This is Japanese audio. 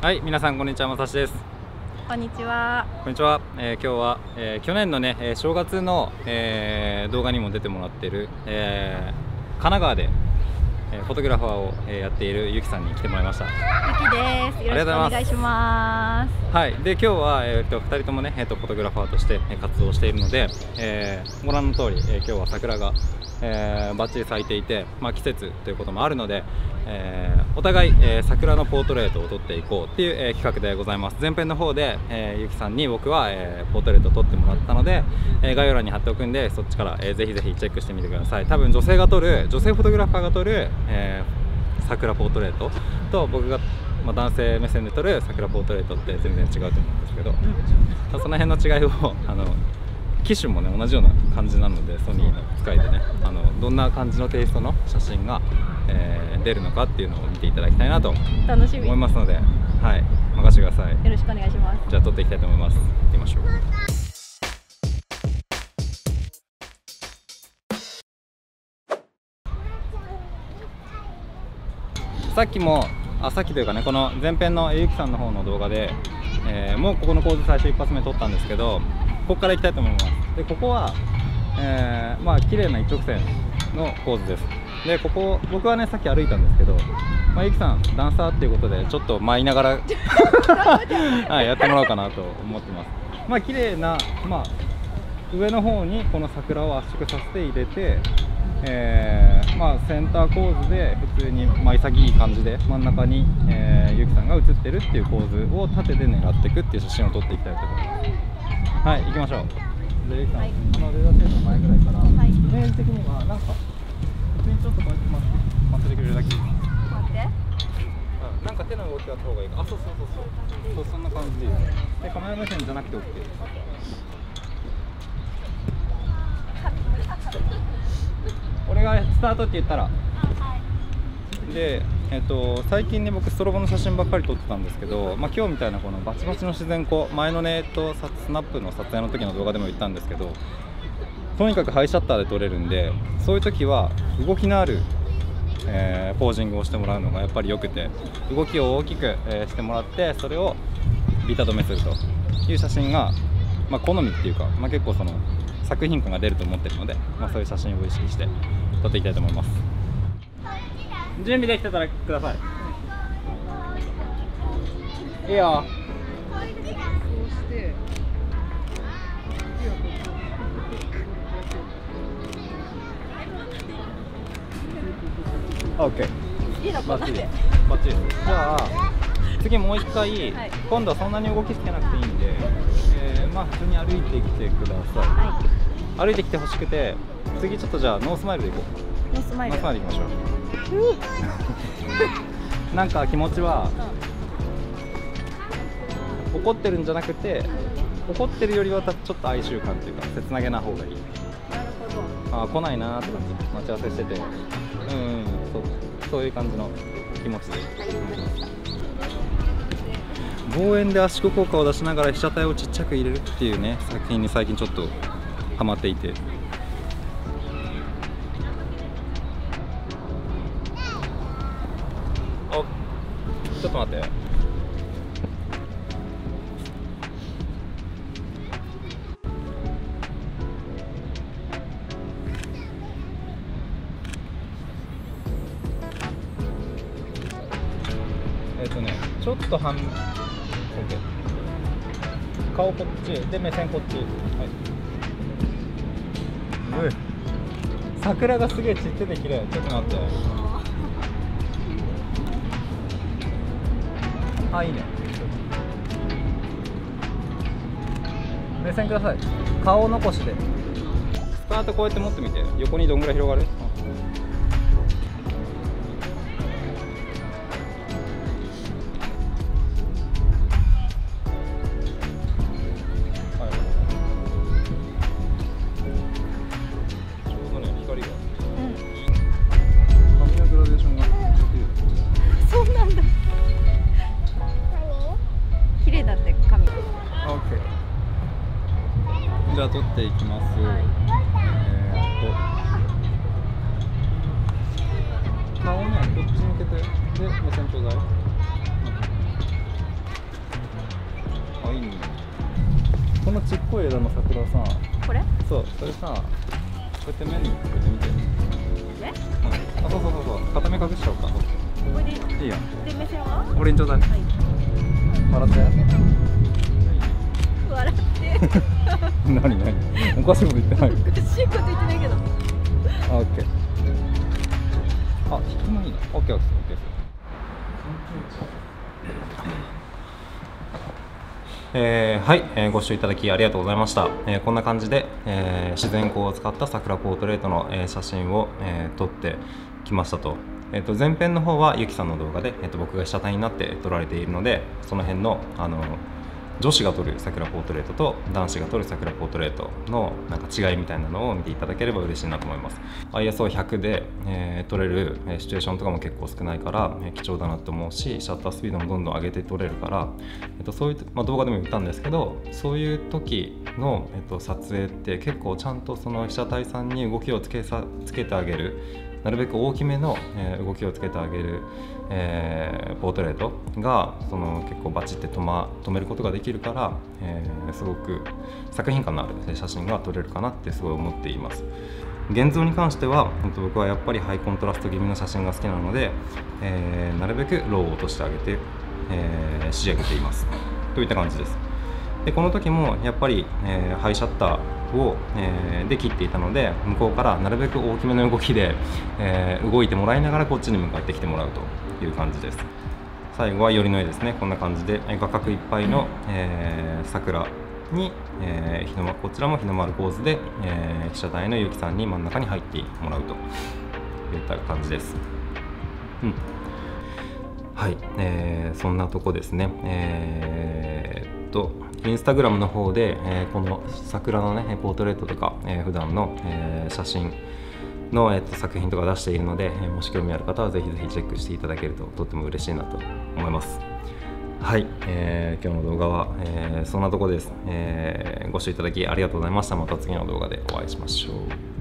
はい、皆さんこんにちは、まさしです。こんにちは。こんにちは。えー今日は、えー去年のね、えー正月の、えー動画にも出てもらっている、えー神奈川で、えーフォトグラファーを、えーやっているゆきさんに来てもらいました。ゆきです。よろしくお願いします。はい、で今日は、えー、と2人ともね、えー、とフォトグラファーとしてえー活動しているので、えーご覧の通り、えー今日は桜が、えー、バッチリ咲いていて、まあ、季節ということもあるので、えーお互い、えー桜のポートレートを撮っていこうっていう、えー企画でございます。前編の方で、えーゆきさんに僕は、えーポートレートを撮ってもらったので、えー概要欄に貼っておくんでそっちから、えーぜひぜひチェックしてみてください。多分女性が撮る女性フォトグラファーが撮る、えー桜ポートレートと僕が、まあ、男性目線で撮る桜ポートレートって全然違うと思うんですけど、まあその辺の違いをあの機種もね同じような感じなのでソニーの使いでねあのどんな感じのテイストの写真が、えー出るのかっていうのを見ていただきたいなと。思いますので、はい、任せてください。よろしくお願いします。じゃあ撮っていきたいと思います。行ってみましょう。さっきもあさっきというかねこの前編のゆきさんの方の動画で、えーもうここの構図最初一発目撮ったんですけどここから行きたいと思いますでここは、えーまあ綺麗な一直線の構図です。でここ僕はねさっき歩いたんですけど、まあ、ゆきさんダンサーっていうことでちょっと舞いながら はい、やってもらおうかなと思ってます。まあ綺麗なまあ上の方にこの桜を圧縮させて入れて、えーまあ、センター構図で普通に、まあ、潔い感じで真ん中に、えーゆきさんが写ってるっていう構図を縦で狙っていくっていう写真を撮っていきたいと思います。はい行きましょう。でゆきさん、はいあのレーダーシェードの前ぐらいから、はいイメージ的にはなんか普通にちょっとこうやって待って待っててくれるだけ待って。うんなんか手の動きがあった方がいいかあそうそうそうそうそうそんな感じでいいですでカメラ目線じゃなくて OK 俺がスタートって言ったらで、えっと、最近ね僕ストロボの写真ばっかり撮ってたんですけど、まあ、今日みたいなこのバチバチの自然光前のね、えっと、スナップの撮影の時の動画でも言ったんですけどとにかくハイシャッターで撮れるんでそういう時は動きのある、えーポージングをしてもらうのがやっぱりよくて動きを大きく、えーしてもらってそれをビタ止めするという写真が、まあ、好みっていうか、まあ、結構その作品感が出ると思ってるので、まあ、そういう写真を意識して撮っていきたいと思います。準備できてたらください。いいよ。オッケー。いいバッチリ。バッチリじゃあ次もう一回、はい。今度はそんなに動きつけなくていいんで、えーまあ普通に歩いてきてください、は歩いてきてほしくて次ちょっとじゃあ no smile でいこう。い。 No smile。No smile いきましょう。なんか気持ちは怒ってるんじゃなくて怒ってるよりはたちょっと哀愁感というか切なげな方がいい。なるほど。あー来ないなーって感じ。待ち合わせしてて。うんうんそう。そういう感じの気持ちで。望遠で圧縮効果を出しながら被写体をちっちゃく入れるっていうね作品に最近ちょっとハマっていてちょっと待って。えっ、とねちょっと半 OK 顔こっちで目線こっち。はい。うん桜がすげえ散ってて綺麗。ちょっと待ってあいいね。目線ください。顔残しで。スタートこうやって持ってみて。横にどんぐらい広がる？じゃあ取っていきます、はい、えー、っと。顔ねこっち向けて。で目線ちょうだい、うん、あいいね。このちっこい枝の桜さこれ？そうそれさこうやって目にかけてみて、うん、あそうそうそうそう。片目隠しちゃおうか。これでいいやで目線は？だ、はい、笑って。笑って。何何？おかしいこと言ってないおかしいこと言ってないけどあ、オッケー。あ、引きもいいな。オッケー、オッケー、オッケー。えーはい、えーご視聴いただきありがとうございました、えーこんな感じで、えー自然光を使った桜ポートレートの、えー写真を、えー撮ってきましたと,、えーと前編の方はゆきさんの動画で、えーと僕が被写体になって撮られているのでその辺のあの女子が撮る桜ポートレートと男子が撮る桜ポートレートのなんか違いみたいなのを見ていただければ嬉しいなと思います。ISO100 で、えー撮れるシチュエーションとかも結構少ないから、えー貴重だなと思うしシャッタースピードもどんどん上げて撮れるから、えっとそういう、まあ、動画でも言ったんですけどそういう時の、えっと撮影って結構ちゃんとその被写体さんに動きをつけさつけてあげるなるべく大きめの、え動きをつけてあげる、えポートレートがその結構バチって止,、ま、止めることができるから、えすごく作品感のあるえ写真が撮れるかなってすごい思っています。現像に関しては本当僕はやっぱりハイコントラスト気味の写真が好きなので、えーなるべくローを落としてあげて、えー仕上げていますといった感じですでこの時もやっぱり、えーハイシャッターを、えーで切っていたので向こうからなるべく大きめの動きで、えー動いてもらいながらこっちに向かってきてもらうという感じです最後は寄りの絵ですねこんな感じでえ画角いっぱいの、えー桜に、えー日の丸こちらも日の丸ポーズで、えー被写体のゆきさんに真ん中に入ってもらうといった感じです。うんはい、えーそんなとこですね。えーと、インスタグラムの方で、えーこの桜のね、ポートレートとか、えー普段の、えー写真の、えーっと作品とか出しているので、えーもし興味ある方はぜひぜひチェックしていただけるととっても嬉しいなと思います。はい、えー今日の動画は、えーそんなところです、えーご視聴いただきありがとうございました。また次の動画でお会いしましょう。